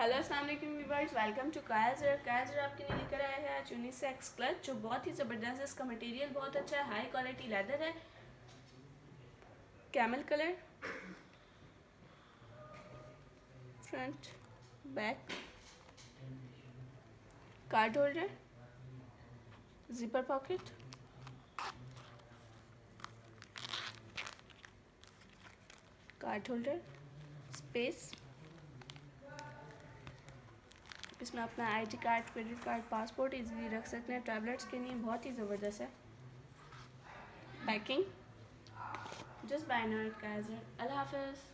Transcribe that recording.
Hello, अस्सलाम वालेकुम viewers, welcome to कायजर कायजर आपके लिए लेकर आया है आज उन्नीस क्लच जो बहुत ही ज़बरदस्त है। इसका मटेरियल बहुत अच्छा है हाई क्वालिटी लेदर है। Camel colour front back card holder zipper pocket card holder space इसमें अपना ID card credit card passport easily रख सकते हैं। टैबलेट्स के लिए बहुत ही ज़बरदस्त है। पैकिंग जस्ट बाय नाइट का अल्लाह हाफिज़।